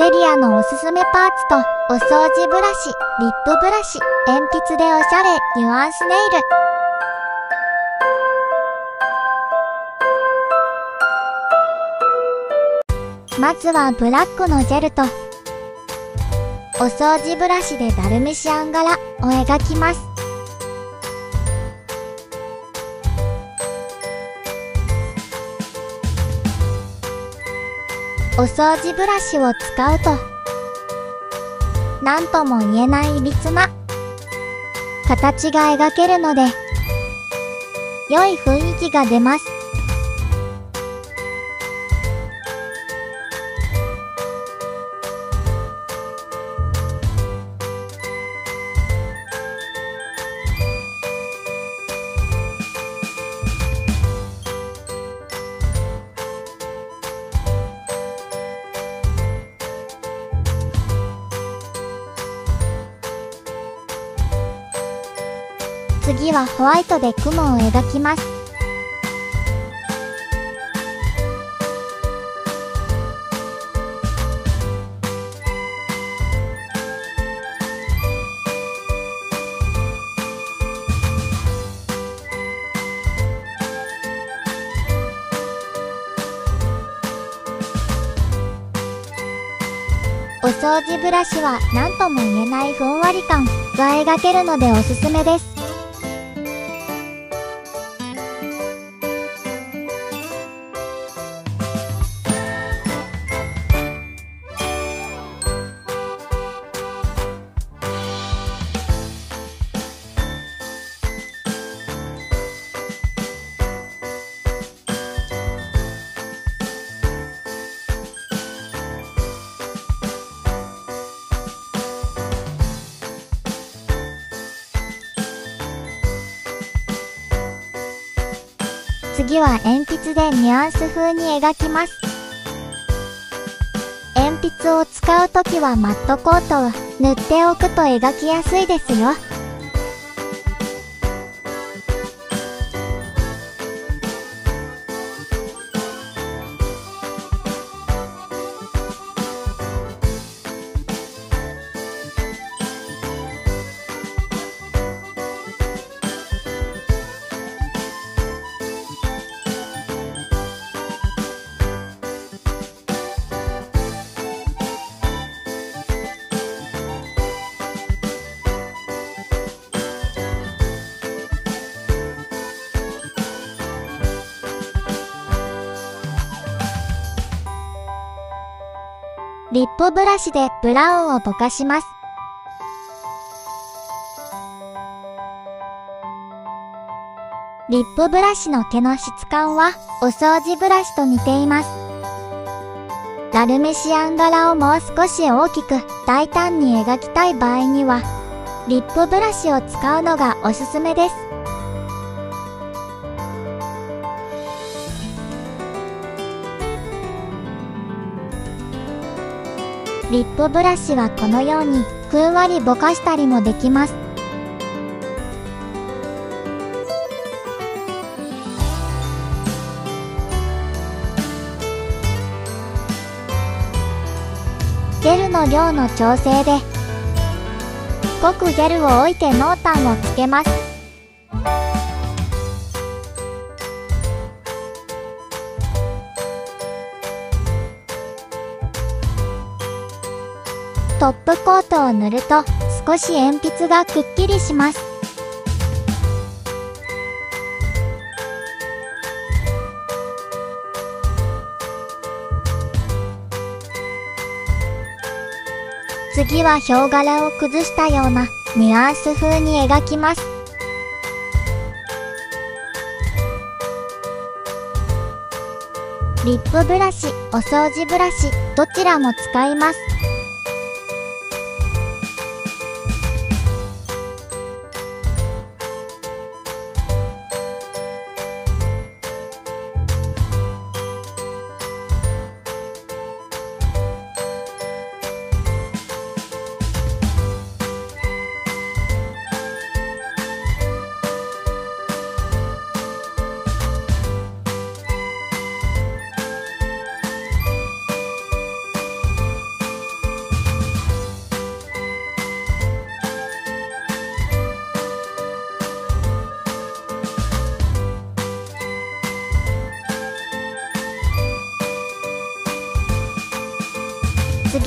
セリアのおすすめパーツとお掃除ブラシ、リップブラシ、鉛筆でおしゃれ、ニュアンスネイル。まずはブラックのジェルとお掃除ブラシでダルメシアン柄を描きますお掃除ブラシを使うと何とも言えないいびつな形が描けるので良い雰囲気が出ます。次はホワイトで雲を描きます。お掃除ブラシは何とも言えないふんわり感が描けるのでおすすめです。次は鉛筆でニュアンス風に描きます。鉛筆を使うときはマットコートを塗っておくと描きやすいですよ。リップブラシでブラウンをぼかします。リップブラシの毛の質感はお掃除ブラシと似ています。ラルメシアン柄をもう少し大きく大胆に描きたい場合にはリップブラシを使うのがおすすめです。リップブラシはこのようにふんわりぼかしたりもできます。ゲルの量の調整で濃くゲルを置いて濃淡をつけます。トップコートを塗ると少し鉛筆がくっきりします次はヒョウ柄を崩したようなニュアンス風に描きますリップブラシ、お掃除ブラシ、どちらも使います。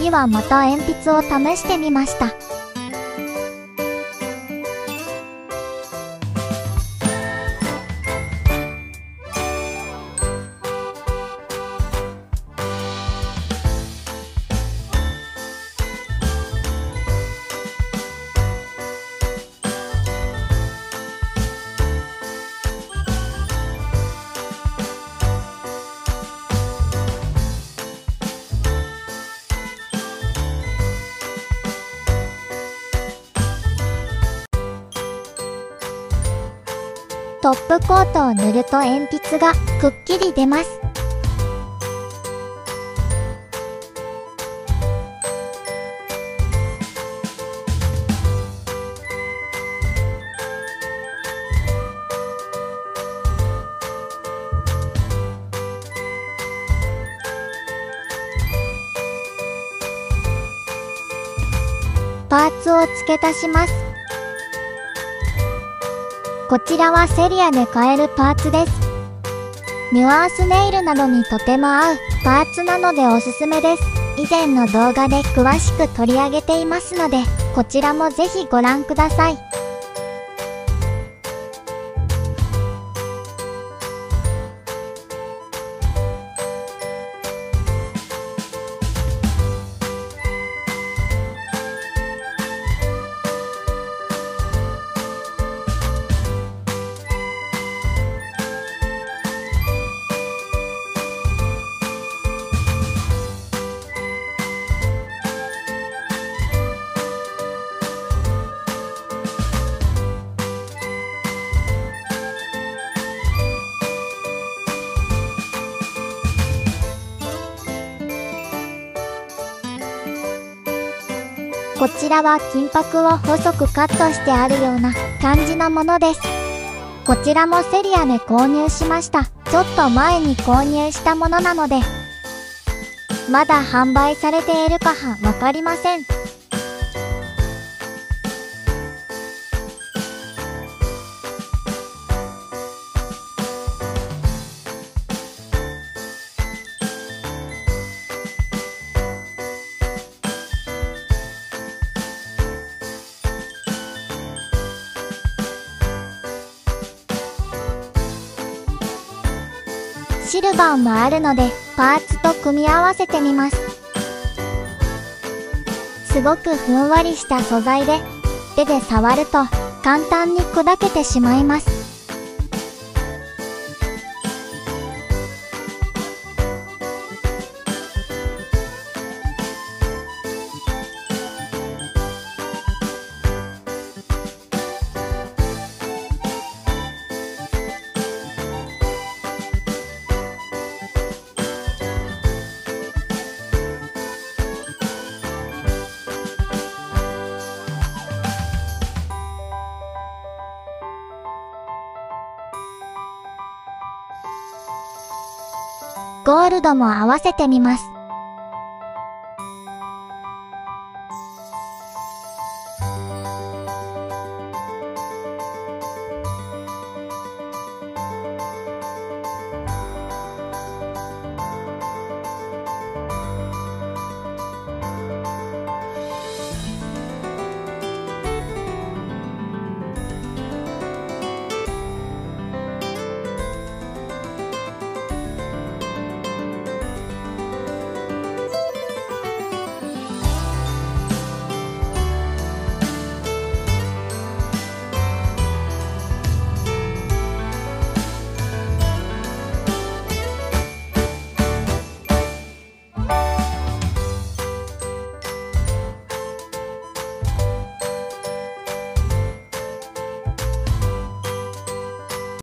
次はまた鉛筆を試してみました。トップコートを塗ると鉛筆がくっきり出ます。パーツを付け足します。こちらはセリアで買えるパーツです。ニュアンスネイルなどにとても合うパーツなのでおすすめです。以前の動画で詳しく取り上げていますので、こちらもぜひご覧ください。こちらは金箔を細くカットしてあるような感じのものです。こちらもセリアで購入しました。ちょっと前に購入したものなので、まだ販売されているかはわかりません。シルバーもあるのでパーツと組み合わせてみます。すごくふんわりした素材で手で触ると簡単に砕けてしまいます。ゴールドも合わせてみます。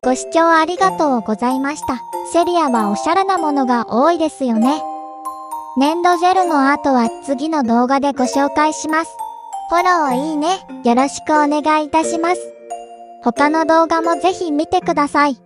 ご視聴ありがとうございました。セリアはおしゃれなものが多いですよね。粘土ジェルのアートは次の動画でご紹介します。フォローいいね、よろしくお願いいたします。他の動画もぜひ見てください。